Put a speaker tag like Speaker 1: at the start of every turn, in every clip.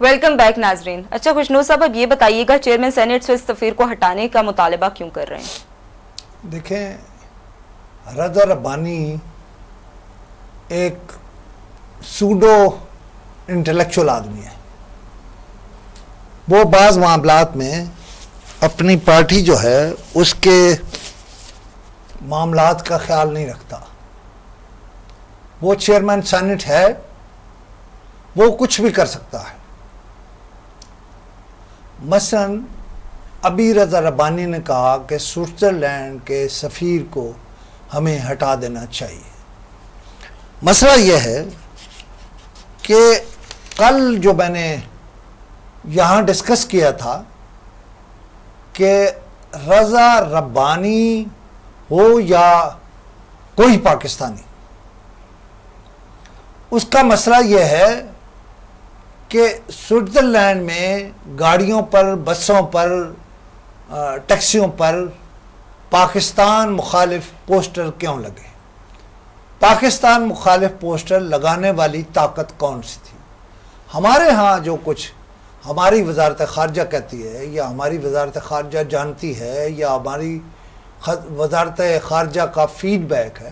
Speaker 1: Welcome back ناظرین اچھا خوشنو صاحب، اب یہ بتائیے گا چیئرمین سینٹ سے اس سفیر کو ہٹانے کا مطالبہ کیوں کر رہے ہیں؟
Speaker 2: دیکھیں رضا ربانی ایک سوڈو انٹلیکچول آدمی ہے۔ وہ بعض معاملات میں اپنی پارٹی جو ہے، اس کے معاملات کا خیال نہیں رکھتا۔ وہ چیئرمین سینٹ ہے، وہ کچھ بھی کر سکتا ہے۔ مثلا ابھی رضا ربانی نے کہا کہ سوئٹزرلینڈ کے سفیر کو ہمیں ہٹا دینا چاہیے۔ مسئلہ یہ ہے کہ کل جو میں نے یہاں ڈسکس کیا تھا کہ رضا ربانی ہو یا کوئی پاکستانی، اس کا مسئلہ یہ ہے کہ سوئٹزرلینڈ میں گاڑیوں پر، بسوں پر ٹیکسیوں پر پاکستان مخالف پوسٹر کیوں لگے؟ پاکستان مخالف پوسٹر لگانے والی طاقت کون سی تھی؟ ہمارے ہاں جو کچھ ہماری وزارت خارجہ کہتی ہے، یا ہماری وزارت خارجہ جانتی ہے، یا ہماری وزارت خارجہ کا فیڈ بیک ہے،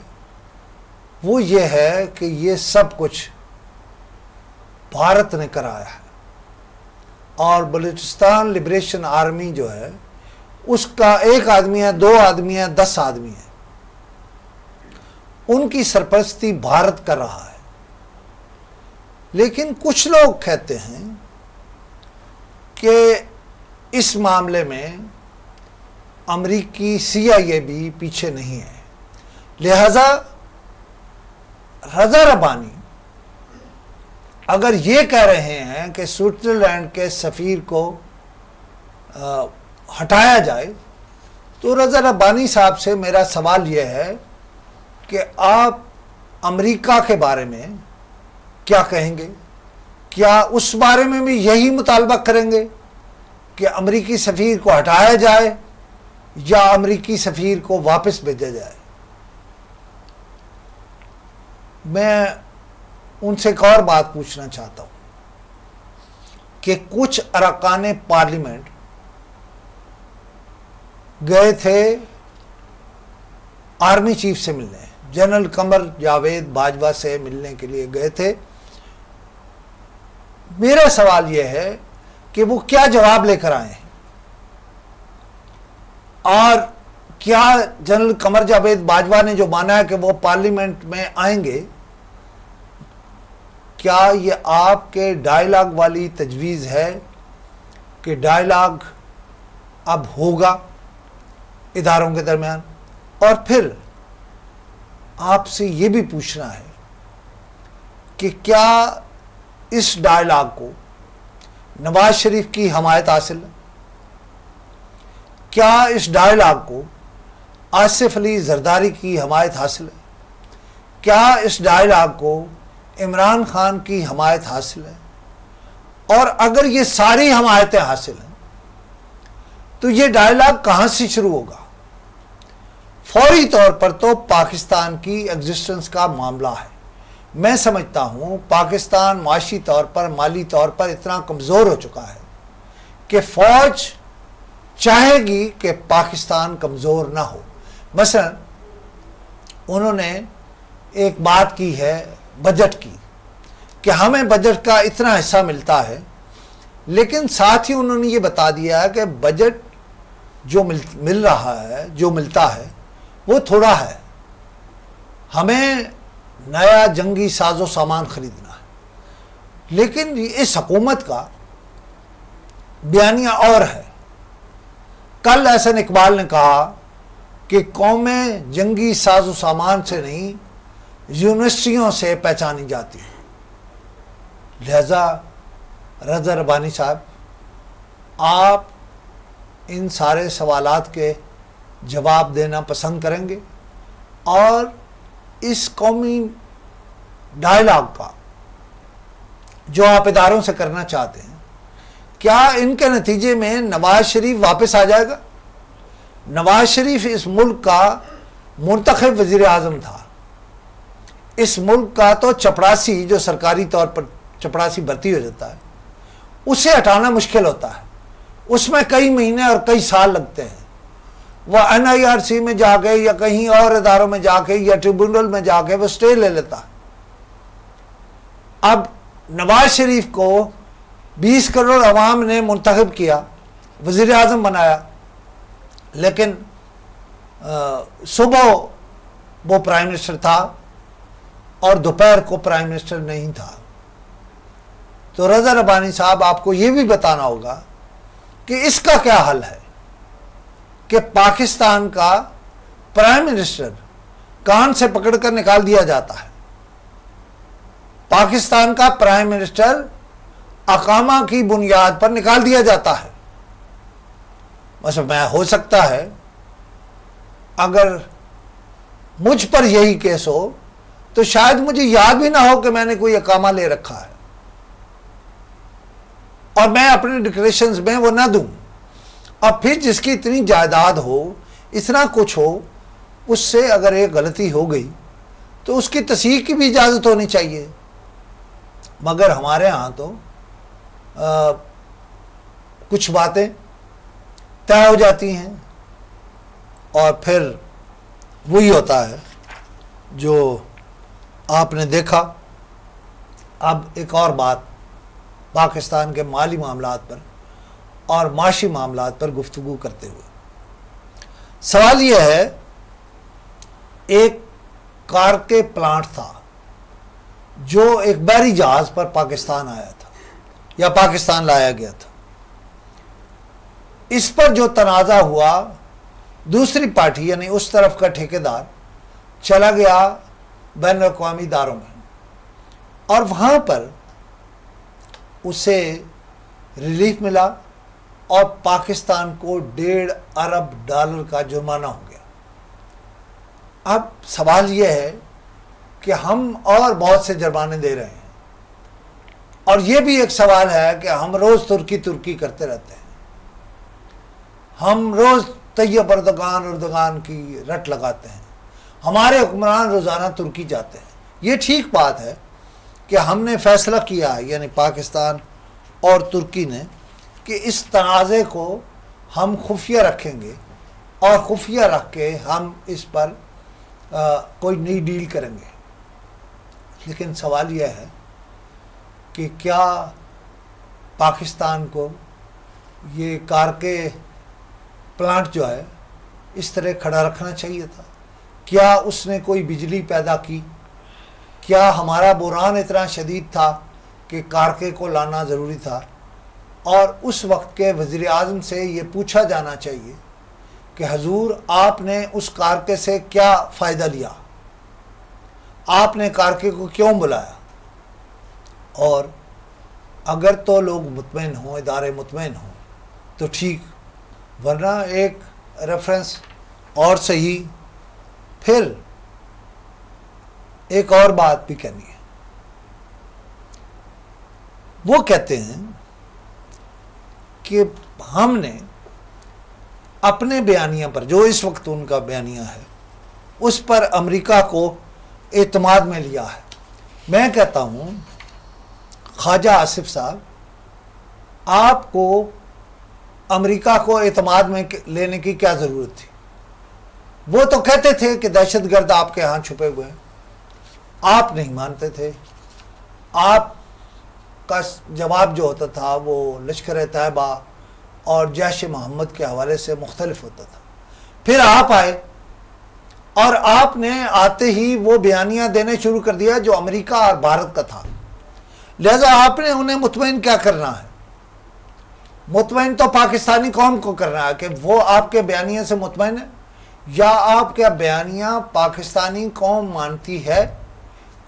Speaker 2: وہ یہ ہے کہ یہ سب کچھ بھارت نے کرایا ہے۔ اور بلوچستان لبریشن آرمی جو ہے، اس کا ایک آدمی ہے، دو آدمی ہے دس آدمی ہے ان کی سرپرستی بھارت کر رہا ہے۔ لیکن کچھ لوگ کہتے ہیں کہ اس معاملے میں امریکی سی آئی اے بھی پیچھے نہیں ہے۔ لہذا رضا ربانی اگر یہ کہہ رہے ہیں کہ سوئٹزرلینڈ کے سفیر کو ہٹایا جائے، تو رضا ربانی صاحب سے میرا سوال یہ ہے کہ آپ امریکہ کے بارے میں کیا کہیں گے؟ کیا اس بارے میں بھی یہی مطالبہ کریں گے کہ امریکی سفیر کو ہٹایا جائے یا امریکی سفیر کو واپس بھیجا جائے؟ میں ان سے ایک اور بات پوچھنا چاہتا ہوں کہ کچھ ارکان پارلیمنٹ گئے تھے آرمی چیف سے ملنے، جنرل کمر جاوید باجوہ سے ملنے کے لیے گئے تھے۔ میرا سوال یہ ہے کہ وہ کیا جواب لے کر آئے ہیں؟ اور کیا جنرل کمر جاوید باجوہ نے جو مانا ہے کہ وہ پارلیمنٹ میں آئیں گے کیا یہ آپ کے ڈائلاگ والی تجویز ہے کہ ڈائلاگ اب ہوگا اداروں کے درمیان؟ اور پھر آپ سے یہ بھی پوچھنا ہے کہ کیا اس ڈائلاگ کو نواز شریف کی حمایت حاصل ہے؟ کیا اس ڈائلاگ کو آصف علی زرداری کی حمایت حاصل ہے؟ کیا اس ڈائلاگ کو عمران خان کی حمایت حاصل ہے اور اگر یہ ساری حمایتیں حاصل ہیں، تو یہ ڈائلاگ کہاں سے شروع ہوگا؟ فوری طور پر تو پاکستان کی ایگزسٹنس کا معاملہ ہے۔ میں سمجھتا ہوں پاکستان معاشی طور پر، مالی طور پر اتنا کمزور ہو چکا ہے کہ فوج چاہے گی کہ پاکستان کمزور نہ ہو۔ مثلا انہوں نے ایک بات کی ہے بجٹ کی کہ ہمیں بجٹ کا اتنا حصہ ملتا ہے، لیکن ساتھ ہی انہوں نے یہ بتا دیا ہے کہ بجٹ جو مل رہا ہے، جو ملتا ہے، وہ تھوڑا ہے۔ ہمیں نیا جنگی ساز و سامان خریدنا ہے۔ لیکن اس حکومت کا بیانیہ اور ہے۔ کل احسن اقبال نے کہا کہ قومیں جنگی ساز و سامان سے نہیں یونیورسٹیوں سے پہچانی جاتی ہیں۔ لہذا رضا ربانی صاحب، آپ ان سارے سوالات کے جواب دینا پسند کریں گے اور اس قومی ڈائلاگ کا جو آپ اداروں سے کرنا چاہتے ہیں، کیا ان کے نتیجے میں نواز شریف واپس آ جائے گا؟ نواز شریف اس ملک کا منتخب وزیر اعظم تھا۔ اس ملک کا تو چپڑاسی جو سرکاری طور پر چپڑاسی بھرتی ہو جاتا ہے، اسے ہٹانا مشکل ہوتا ہے۔ اس میں کئی مہینے اور کئی سال لگتے ہیں۔ وہ این آئی آر سی میں جا کے یا کہیں اور اداروں میں جا کے یا ٹریبونل میں جا کے وہ سٹے لے لیتا۔ ہے اب نواز شریف کو بیس کروڑ عوام نے منتخب کیا، وزیر اعظم بنایا۔ لیکن صبح وہ پرائم منسٹر تھا۔ اور دوپہر کو پرائم منسٹر نہیں تھا۔ تو رضا ربانی صاحب آپ کو یہ بھی بتانا ہوگا کہ اس کا کیا حل ہے کہ پاکستان کا پرائم منسٹر کان سے پکڑ کر نکال دیا جاتا ہے۔ پاکستان کا پرائم منسٹر اقامہ کی بنیاد پر نکال دیا جاتا ہے۔ بس میں ہو سکتا ہے، اگر مجھ پر یہی کیس ہو تو شاید مجھے یاد بھی نہ ہو کہ میں نے کوئی اقامہ لے رکھا ہے۔ اور میں اپنے ڈکریشنز میں وہ نہ دوں۔ اور پھر جس کی اتنی جائیداد ہو، اتنا کچھ ہو، اس سے اگر ایک غلطی ہو گئی، تو اس کی تصحیح کی بھی اجازت ہونی چاہیے۔ مگر ہمارے ہاں تو کچھ باتیں طے ہو جاتی ہیں۔ اور پھر وہی ہوتا ہے جو آپ نے دیکھا۔ اب ایک اور بات، پاکستان کے مالی معاملات پر اور معاشی معاملات پر گفتگو کرتے ہوئے۔ سوال یہ ہے، ایک کار کے پلانٹ تھا جو ایک بحری جہاز پر پاکستان آیا تھا یا پاکستان لایا گیا تھا۔ اس پر جو تنازع ہوا، دوسری پارٹی یعنی اس طرف کا ٹھیکیدار چلا گیا بین الاقوامی داروں میں۔ اور وہاں پر اسے ریلیف ملا اور پاکستان کو ڈیڑھ ارب ڈالر کا جرمانہ ہو گیا۔ اب سوال یہ ہے کہ ہم اور بہت سے جرمانے دے رہے ہیں۔ اور یہ بھی ایک سوال ہے کہ ہم روز ترکی ترکی کرتے رہتے ہیں۔ ہم روز طیب اردگان اردگان کی رٹ لگاتے ہیں۔ ہمارے حکمران روزانہ ترکی جاتے ہیں۔ یہ ٹھیک بات ہے کہ ہم نے فیصلہ کیا ہے یعنی پاکستان اور ترکی نے، کہ اس تنازع کو ہم خفیہ رکھیں گے اور خفیہ رکھ کے ہم اس پر کوئی نئی ڈیل کریں گے۔ لیکن سوال یہ ہے کہ کیا پاکستان کو یہ کار کے پلانٹ جو ہے اس طرح کھڑا رکھنا چاہیے تھا؟ کیا اس نے کوئی بجلی پیدا کی؟ کیا ہمارا بحران اتنا شدید تھا کہ کارکے کو لانا ضروری تھا؟ اور اس وقت کے وزیر اعظم سے یہ پوچھا جانا چاہیے کہ حضور آپ نے اس کارکے سے کیا فائدہ لیا؟ آپ نے کارکے کو کیوں بلایا؟ اور اگر تو لوگ مطمئن ہوں، ادارے مطمئن ہوں، تو ٹھیک، ورنہ ایک ریفرنس اور صحیح پھر ایک اور بات بھی کرنی ہے۔ وہ کہتے ہیں کہ ہم نے اپنے بیانیہ پر، جو اس وقت ان کا بیانیہ ہے، اس پر امریکہ کو اعتماد میں لیا ہے۔ میں کہتا ہوں، خواجہ آصف صاحب، آپ کو امریکہ کو اعتماد میں لینے کی کیا ضرورت تھی؟ وہ تو کہتے تھے کہ دہشت گرد آپ کے ہاں چھپے ہوئے ہیں۔ آپ نہیں مانتے تھے۔ آپ کا جواب جو ہوتا تھا وہ لشکر طیبہ اور جیش محمد کے حوالے سے مختلف ہوتا تھا۔ پھر آپ آئے اور آپ نے آتے ہی وہ بیانیاں دینے شروع کر دیا جو امریکہ اور بھارت کا تھا۔ لہذا آپ نے انہیں مطمئن کیا کرنا ہے۔ مطمئن تو پاکستانی قوم کو کرنا ہے کہ وہ آپ کے بیانیے سے مطمئن ہے یا آپ کا بیانیہ پاکستانی قوم مانتی ہے؟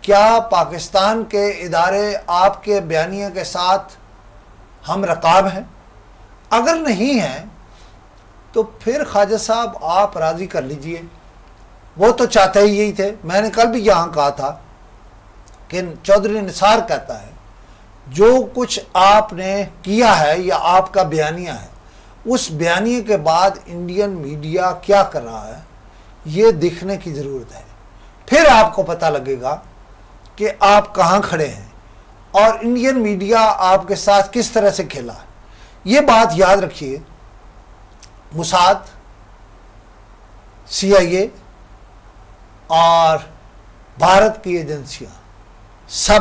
Speaker 2: کیا پاکستان کے ادارے آپ کے بیانیہ کے ساتھ ہم رقاب ہیں؟ اگر نہیں ہیں، تو پھر خواجہ صاحب آپ راضی کر لیجیے۔ وہ تو چاہتے ہی یہی تھے۔ میں نے کل بھی یہاں کہا تھا کہ چودھری نثار کہتا ہے، جو کچھ آپ نے کیا ہے یا آپ کا بیانیہ ہے اس بیانیے کے بعد انڈین میڈیا کیا کر رہا ہے، یہ دکھنے کی ضرورت ہے۔ پھر آپ کو پتہ لگے گا کہ آپ کہاں کھڑے ہیں اور انڈین میڈیا آپ کے ساتھ کس طرح سے کھیلا۔ ہے یہ بات یاد رکھیے مساد سی آئی اے اور بھارت کی ایجنسیاں سب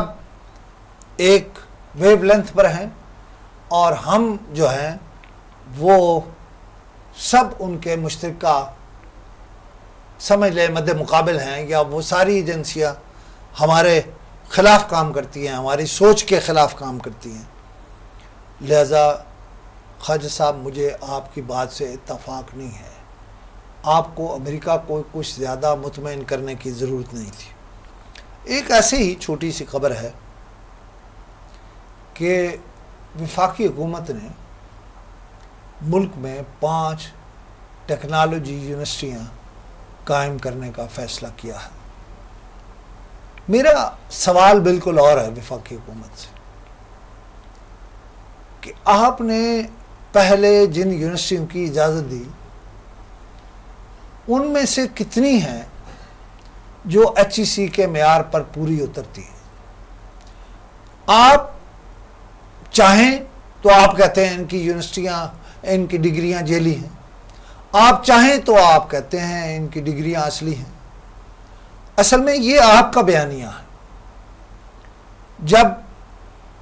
Speaker 2: ایک ویو لینتھ پر ہیں اور ہم جو ہیں وہ سب ان کے مشترکہ سمجھ لیں مد مقابل ہیں، یا وہ ساری ایجنسیاں ہمارے خلاف کام کرتی ہیں، ہماری سوچ کے خلاف کام کرتی ہیں۔ لہذا خواجہ صاحب، مجھے آپ کی بات سے اتفاق نہیں ہے۔ آپ کو امریکہ کو کچھ زیادہ مطمئن کرنے کی ضرورت نہیں تھی۔ ایک ایسے ہی چھوٹی سی خبر ہے کہ وفاقی حکومت نے ملک میں پانچ ٹیکنالوجی یونیورسٹیاں قائم کرنے کا فیصلہ کیا ہے۔ میرا سوال بالکل اور ہے وفاقی حکومت سے کہ آپ نے پہلے جن یونیورسٹیوں کی اجازت دی، ان میں سے کتنی ہیں جو ایچ ای سی کے معیار پر پوری اترتی ہیں؟ آپ چاہیں تو آپ کہتے ہیں ان کی یونیورسٹیاں ان کی ڈگریاں جیلی ہیں۔ آپ چاہیں تو آپ کہتے ہیں ان کی ڈگریاں اصلی ہیں۔ اصل میں یہ آپ کا بیانیہ ہے۔ جب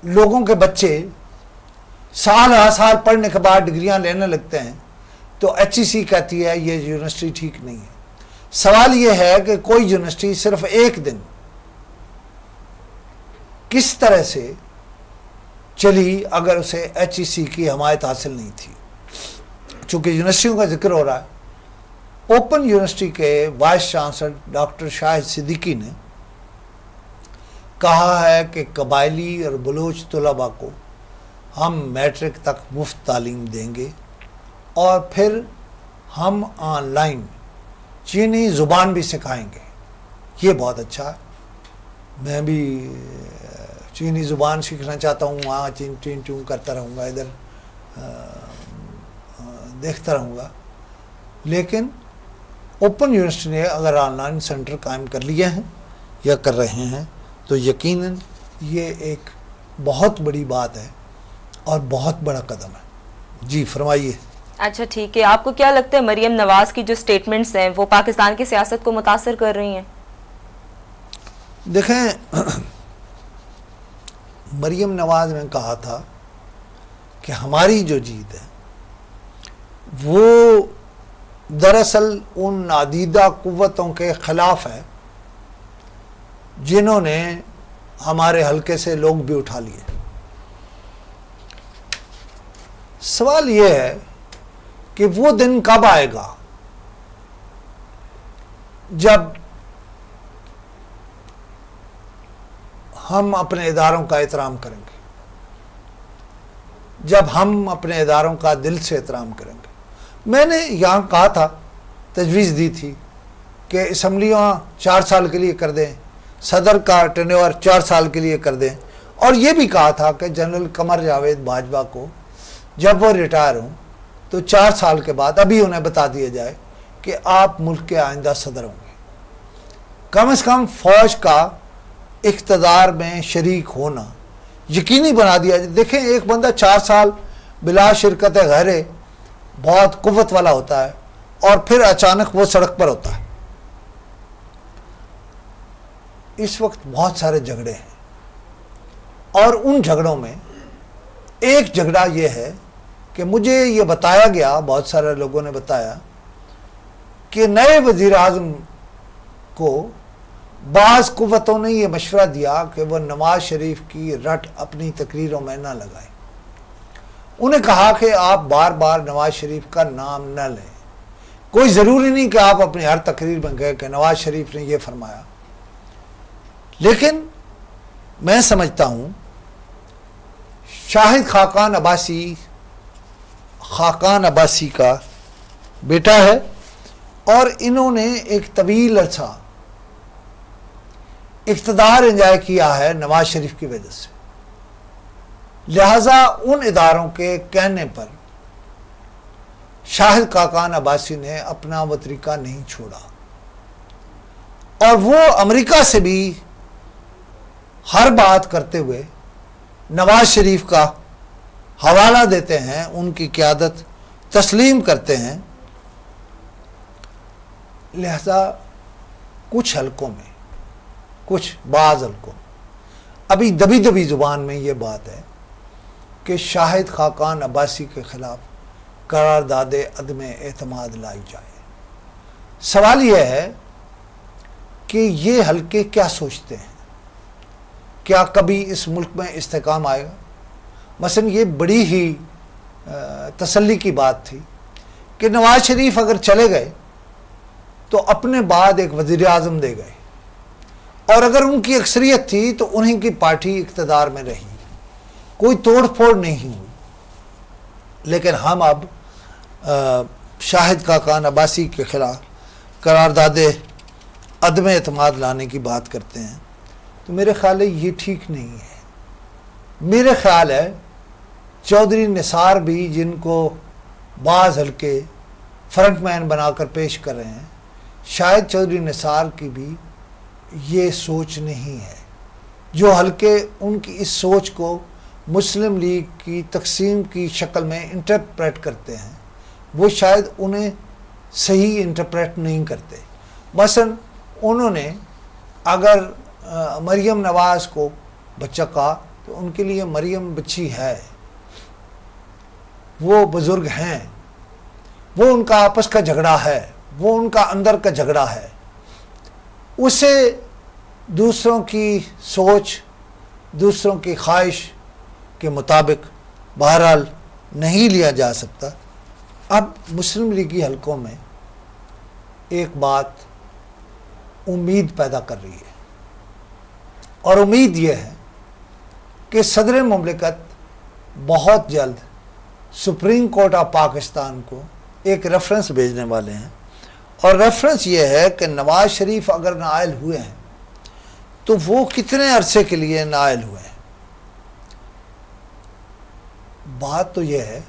Speaker 2: لوگوں کے بچے سال ہر سال پڑھنے کے بعد ڈگریاں لینے لگتے ہیں، تو ایچ ای سی کہتی ہے یہ یونیورسٹی ٹھیک نہیں ہے۔ سوال یہ ہے کہ کوئی یونیورسٹی صرف ایک دن کس طرح سے چلی اگر اسے ایچ ای سی کی حمایت حاصل نہیں تھی؟ چونکہ یونیورسٹیوں کا ذکر ہو رہا ہے۔ اوپن یونیورسٹی کے vice chancellor doctor Shahid Siddiqui نے کہا ہے کہ قبائلی اور بلوچ طلباء کو ہم میٹرک تک مفت تعلیم دیں گے اور پھر ہم آن لائن چینی زبان بھی سکھائیں گے۔ یہ بہت اچھا ہے۔ میں بھی چینی زبان سیکھنا چاہتا ہوں۔ وہاں چین چین چون کرتا رہوں گا ادھر۔ دیکھتا رہوں گا۔ لیکن اوپن یونیورسٹی نے اگر آن لائن سینٹر قائم کر لیے ہیں یا کر رہے ہیں تو یقیناً یہ ایک بہت بڑی بات ہے اور بہت بڑا قدم ہے۔ جی فرمائیے۔
Speaker 1: اچھا ٹھیک ہے۔ آپ کو کیا لگتا ہے مریم نواز کی جو سٹیٹمنٹس ہیں وہ پاکستان کی سیاست کو متاثر کر رہی ہیں؟
Speaker 2: دیکھیں مریم نواز نے کہا تھا کہ ہماری جو جیت ہے وہ دراصل ان نادیدہ قوتوں کے خلاف ہے جنہوں نے ہمارے حلقے سے لوگ بھی اٹھا لیے۔ سوال یہ ہے کہ وہ دن کب آئے گا؟ جب ہم اپنے اداروں کا احترام کریں گے، جب ہم اپنے اداروں کا دل سے احترام کریں گے۔ میں نے یہاں کہا تھا، تجویز دی تھی کہ اسمبلیاں چار سال کے لیے کر دیں، صدر کا ٹینیور چار سال کے لیے کر دیں۔ اور یہ بھی کہا تھا کہ جنرل قمر جاوید باجوہ کو جب وہ ریٹائر ہوں تو چار سال کے بعد ابھی انہیں بتا دیا جائے کہ آپ ملک کے آئندہ صدر ہوں گے۔ کم از کم فوج کا اقتدار میں شریک ہونا یقینی بنا دیا جائے۔ دیکھیں ایک بندہ چار سال بلا شرکت غیرے بہت قوت والا ہوتا ہے اور پھر اچانک وہ سڑک پر ہوتا ہے۔ اس وقت بہت سارے جھگڑے ہیں۔ اور ان جھگڑوں میں ایک جھگڑا یہ ہے کہ مجھے یہ بتایا گیا، بہت سارے لوگوں نے بتایا کہ نئے وزیر اعظم کو بعض قوتوں نے یہ مشورہ دیا کہ وہ نواز شریف کی رٹ اپنی تقریروں میں نہ لگائے انہیں کہا کہ آپ بار بار نواز شریف کا نام نہ لیں۔ کوئی ضروری نہیں کہ آپ اپنی ہر تقریر میں گئے کہ نواز شریف نے یہ فرمایا۔ لیکن میں سمجھتا ہوں، شاہد خاقان عباسی خاقان عباسی کا بیٹا ہے اور انہوں نے ایک طویل عرصہ اقتدار انجوائے کیا ہے نواز شریف کی وجہ سے۔ لہذا ان اداروں کے کہنے پر شاہد کاکان عباسی نے اپنا وہ طریقہ نہیں چھوڑا۔ اور وہ امریکہ سے بھی ہر بات کرتے ہوئے نواز شریف کا حوالہ دیتے ہیں، ان کی قیادت تسلیم کرتے ہیں۔ لہذا کچھ حلقوں میں، کچھ بعض حلقوں میں، ابھی دبی دبی زبان میں یہ بات ہے کہ شاہد خاقان عباسی کے خلاف قرارداد عدم اعتماد لائی جائے۔ سوال یہ ہے کہ یہ حلقے کیا سوچتے ہیں؟ کیا کبھی اس ملک میں استحکام آئے گا؟ مثلا یہ بڑی ہی تسلی کی بات تھی کہ نواز شریف اگر چلے گئے تو اپنے بعد ایک وزیر اعظم دے گئے اور اگر ان کی اکثریت تھی تو انہیں کی پارٹی اقتدار میں رہی۔ کوئی توڑ پھوڑ نہیں ہوئی۔ لیکن ہم اب شاہد کا کان عباسی کے خلاف قرارداد عدم اعتماد لانے کی بات کرتے ہیں۔ تو میرے خیال ہے یہ ٹھیک نہیں ہے۔ میرے خیال ہے چودھری نثار بھی جن کو بعض ہلکے فرنٹ مین بنا کر پیش کر رہے ہیں، شاید چودھری نثار کی بھی یہ سوچ نہیں ہے۔ جو ہلکے ان کی اس سوچ کو مسلم لیگ کی تقسیم کی شکل میں انٹرپریٹ کرتے ہیں۔ وہ شاید انہیں صحیح انٹرپریٹ نہیں کرتے۔ مثلا انہوں نے اگر مریم نواز کو بچہ کہا تو ان کے لیے مریم بچی ہے۔ وہ بزرگ ہیں۔ وہ ان کا آپس کا جھگڑا ہے۔ وہ ان کا اندر کا جھگڑا ہے۔ اسے دوسروں کی سوچ، دوسروں کی خواہش کے مطابق بہرحال نہیں لیا جا سکتا۔ اب مسلم لیگی حلقوں میں ایک بات امید پیدا کر رہی ہے۔ اور امید یہ ہے کہ صدر مملکت بہت جلد سپریم کورٹ آف پاکستان کو ایک ریفرنس بھیجنے والے ہیں۔ اور ریفرنس یہ ہے کہ نواز شریف اگر نائل ہوئے ہیں تو وہ کتنے عرصے کے لیے نائل ہوئے ہیں؟ بات تو یہ ہے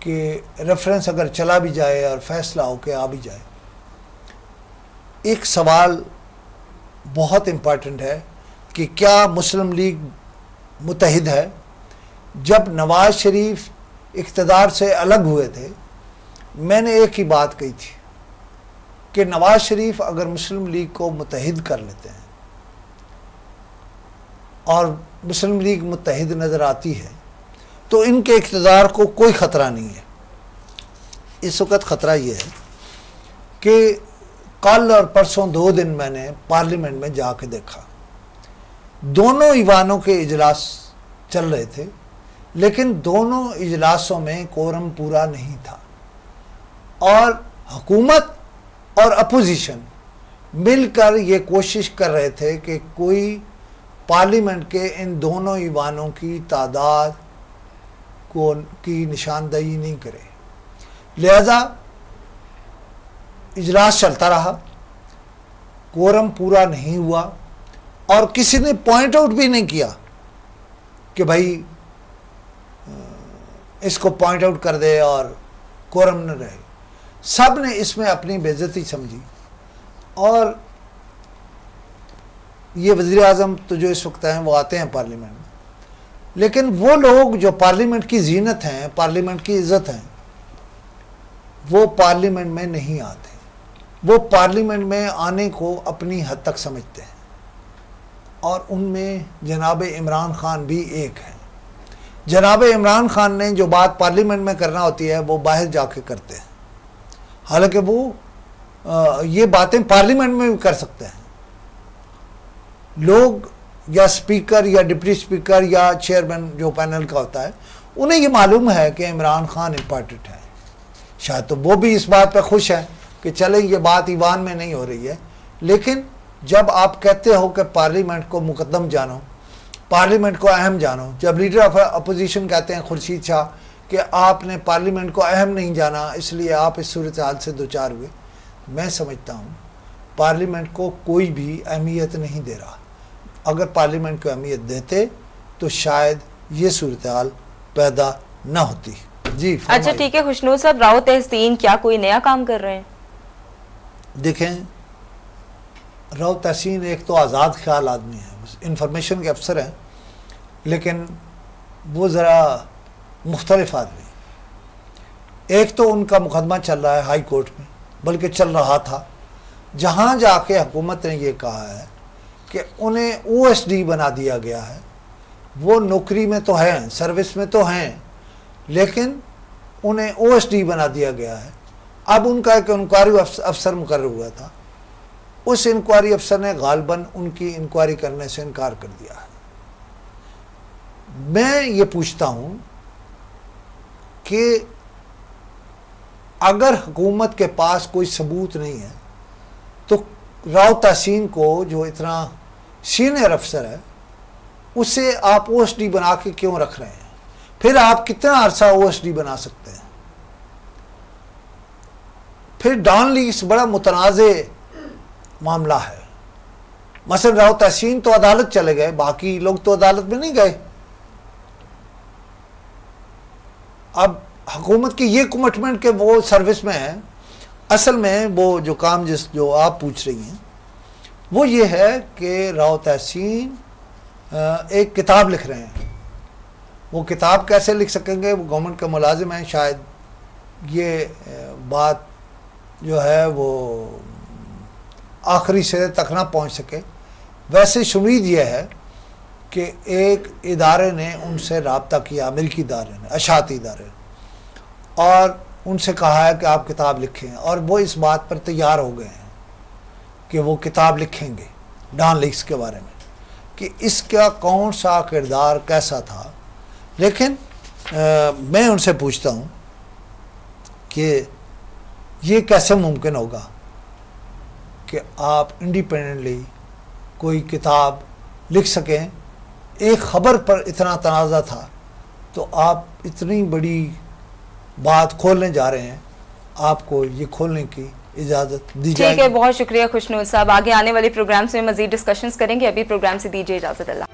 Speaker 2: کہ ریفرنس اگر چلا بھی جائے اور فیصلہ ہو کے آ بھی جائے، ایک سوال بہت امپارٹنٹ ہے کہ کیا مسلم لیگ متحد ہے؟ جب نواز شریف اقتدار سے الگ ہوئے تھے، میں نے ایک ہی بات کہی تھی کہ نواز شریف اگر مسلم لیگ کو متحد کر لیتے ہیں اور مسلم لیگ متحد نظر آتی ہے تو ان کے اقتدار کو کوئی خطرہ نہیں ہے۔ اس وقت خطرہ یہ ہے کہ کل اور پرسوں دو دن میں نے پارلیمنٹ میں جا کے دیکھا۔ دونوں ایوانوں کے اجلاس چل رہے تھے، لیکن دونوں اجلاسوں میں کورم پورا نہیں تھا۔ اور حکومت اور اپوزیشن مل کر یہ کوشش کر رہے تھے کہ کوئی پارلیمنٹ کے ان دونوں ایوانوں کی تعداد کو کی نشاندہی نہیں کرے۔ لہذا اجلاس چلتا رہا۔ کورم پورا نہیں ہوا اور کسی نے پوائنٹ آؤٹ بھی نہیں کیا کہ بھائی اس کو پوائنٹ آؤٹ کر دے اور کورم نہ رہے۔ سب نے اس میں اپنی بےزتی سمجھی۔ اور یہ وزیر اعظم تو جو اس وقت ہیں، وہ آتے ہیں پارلیمنٹ میں لیکن وہ لوگ جو پارلیمنٹ کی زینت ہیں، پارلیمنٹ کی عزت ہیں، وہ پارلیمنٹ میں نہیں آتے۔ وہ پارلیمنٹ میں آنے کو اپنی حد تک سمجھتے ہیں۔ اور ان میں جناب عمران خان بھی ایک ہیں۔ جناب عمران خان نے جو بات پارلیمنٹ میں کرنا ہوتی ہے، وہ باہر جا کے کرتے ہیں۔ حالانکہ وہ یہ باتیں پارلیمنٹ میں بھی کر سکتے ہیں۔ لوگ یا سپیکر یا ڈپٹی سپیکر یا چیئرمین جو پینل کا ہوتا ہے، انہیں یہ معلوم ہے کہ عمران خان امپارٹنٹ ہے شاید تو وہ بھی اس بات پہ خوش ہیں کہ چلیں، یہ بات ایوان میں نہیں ہو رہی ہے۔ لیکن جب آپ کہتے ہو کہ پارلیمنٹ کو مقدم جانو، پارلیمنٹ کو اہم جانو، جب لیڈر آف اپوزیشن کہتے ہیں خورشید شاہ کہ آپ نے پارلیمنٹ کو اہم نہیں جانا، اس لیے آپ اس صورتحال سے دوچار ہوئے، میں سمجھتا ہوں پارلیمنٹ کو کوئی بھی اہمیت نہیں دے رہا۔ اگر پارلیمنٹ کو اہمیت دیتے تو شاید یہ صورتحال پیدا نہ ہوتی۔ جی
Speaker 1: اچھا ٹھیک ہے خوشنو صاحب راؤ تحسین کیا کوئی نیا کام کر رہے ہیں؟
Speaker 2: دیکھیں راؤ تحسین ایک تو آزاد خیال آدمی ہے انفارمیشن کے افسر ہیں لیکن وہ ذرا مختلف آدمی ایک تو ان کا مقدمہ چل رہا ہے ہائی کورٹ میں بلکہ چل رہا تھا۔ جہاں جا کے حکومت نے یہ کہا ہے کہ انہیں او ایس ڈی بنا دیا گیا ہے۔ وہ نوکری میں تو ہیں، سروس میں تو ہیں، لیکن انہیں او ایس ڈی بنا دیا گیا ہے۔ اب ان کا ایک انکوائری افسر مقرر ہوا تھا۔ اس انکوائری افسر نے غالباً ان کی انکوائری کرنے سے انکار کر دیا ہے۔ میں یہ پوچھتا ہوں کہ اگر حکومت کے پاس کوئی ثبوت نہیں ہے تو راؤ تحسین کو جو اتنا سینئر افسر ہے، اسے آپ او ایس ڈی بنا کے کیوں رکھ رہے ہیں؟ پھر آپ کتنا عرصہ او ایس ڈی بنا سکتے ہیں؟ پھر ڈان لیگس بڑا متنازع معاملہ ہے۔ مثلا راؤ تحسین تو عدالت چلے گئے، باقی لوگ تو عدالت میں نہیں گئے۔ اب حکومت کی یہ کمٹمنٹ کہ وہ سروس میں ہے اصل میں وہ جو کام جس جو آپ پوچھ رہی ہیں، وہ یہ ہے کہ راؤ تحسین ایک کتاب لکھ رہے ہیں۔ وہ کتاب کیسے لکھ سکیں گے؟ وہ گورنمنٹ کے ملازم ہیں، شاید یہ بات جو ہے وہ آخری سرے تک نہ پہنچ سکے۔ ویسے شمید یہ ہے کہ ایک ادارے نے ان سے رابطہ کیا، امریکی ادارے نے، اشاعتی ادارے نے۔ اور ان سے کہا ہے کہ آپ کتاب لکھیں اور وہ اس بات پر تیار ہو گئے ہیں کہ وہ کتاب لکھیں گے ڈان لیکس کے بارے میں کہ اس کا کون سا کردار کیسا تھا۔ لیکن میں ان سے پوچھتا ہوں کہ یہ کیسے ممکن ہوگا کہ آپ انڈیپینڈنٹلی کوئی کتاب لکھ سکیں۔ ایک خبر پر اتنا تنازع تھا تو آپ اتنی بڑی بات کھولنے جا رہے ہیں آپ کو یہ کھولنے کی اجازت دی جائے
Speaker 1: ٹھیک ہے بہت شکریہ خوشنور صاحب۔ آگے آنے والے پروگرامز میں مزید ڈسکشنز کریں گے ابھی پروگرام سے دیجیے اجازت اللہ۔